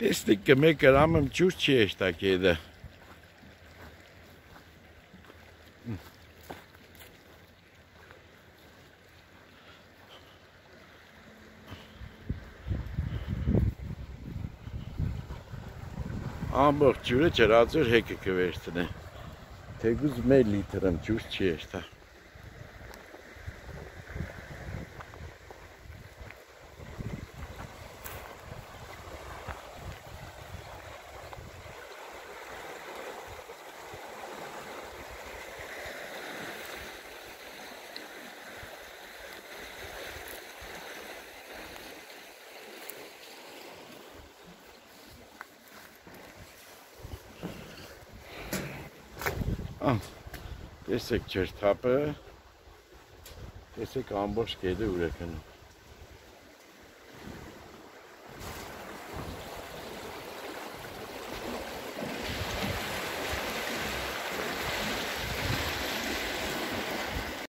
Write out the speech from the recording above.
Destek que me queramem çuşçi esta kede. ամբողջ ջուրը ջրածուր հեկը կվերցնե։ Թեգուզ մեր լիտրն ջուր չի էստա։ Անց, տեսեք ջերթապը, տեսեք ամբողջ գետը ուր է գնում։